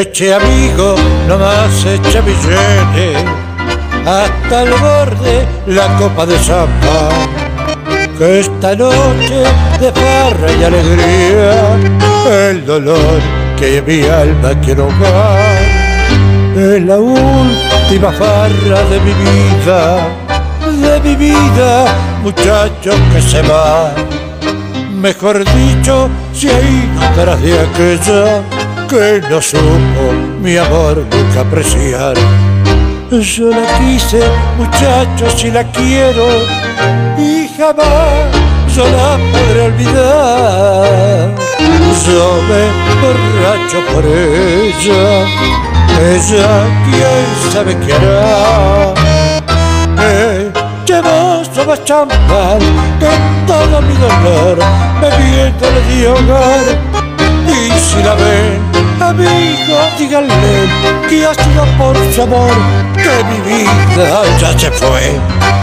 Eche amigo, no más eche billetes, hasta el borde la copa de zapa. Que esta noche de farra y alegría, el dolor que mi alma quiero ahogar. Es la última farra de mi vida, de mi vida, muchacho que se va. Mejor dicho, se ha ido de aquella que no supo mi amor nunca apreciar. Yo la quise, muchachos, si la quiero, y jamás yo la podré olvidar. Yo me borracho por ella, ella quién sabe qué hará. Eh, llevo sobre champán con todo mi dolor, bebiendo le di hogar. Y si la amigo, díganle que ha sido por su amor que mi vida ya se fue.